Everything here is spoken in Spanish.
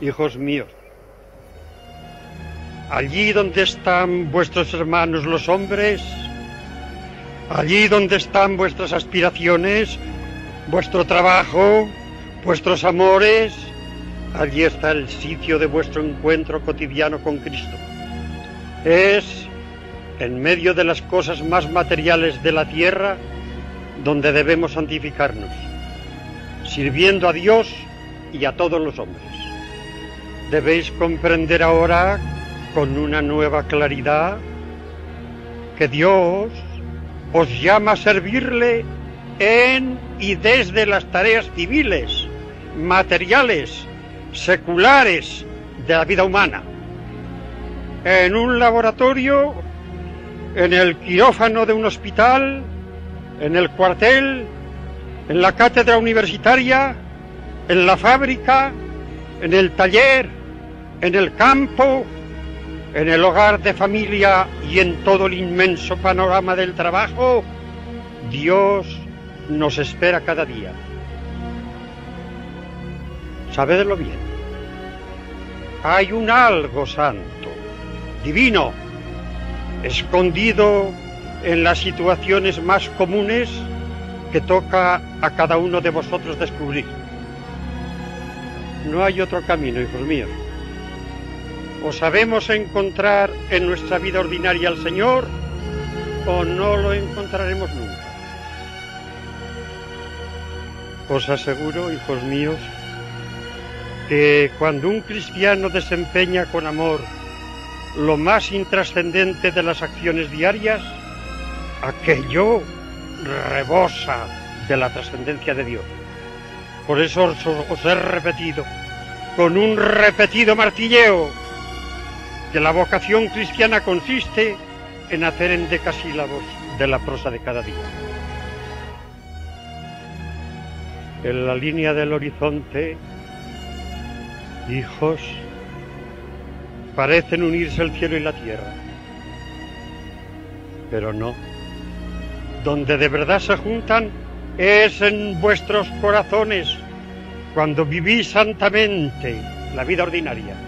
hijos míos, allí donde están vuestros hermanos los hombres, allí donde están vuestras aspiraciones, vuestro trabajo, vuestros amores, allí está el sitio de vuestro encuentro cotidiano con Cristo. Es en medio de las cosas más materiales de la tierra donde debemos santificarnos, sirviendo a Dios y a todos los hombres. Debéis comprender ahora con una nueva claridad que Dios os llama a servirle en y desde las tareas civiles, materiales, seculares de la vida humana. En un laboratorio, en el quirófano de un hospital, en el cuartel, en la cátedra universitaria, en la fábrica, en el taller, en el campo, en el hogar de familia y en todo el inmenso panorama del trabajo, Dios nos espera cada día. Sabedlo bien. Hay un algo santo, divino, escondido en las situaciones más comunes que toca a cada uno de vosotros descubrir. No hay otro camino, hijos míos. O sabemos encontrar en nuestra vida ordinaria al Señor, o no lo encontraremos nunca. Os aseguro, hijos míos, que cuando un cristiano desempeña con amor lo más intrascendente de las acciones diarias, aquello rebosa de la trascendencia de Dios. Por eso os, os, he repetido, con un repetido martilleo, que la vocación cristiana consiste en hacer en decasílabos de la prosa de cada día. En la línea del horizonte, hijos, parecen unirse el cielo y la tierra, pero no donde de verdad se juntan es en vuestros corazones, cuando vivís santamente la vida ordinaria.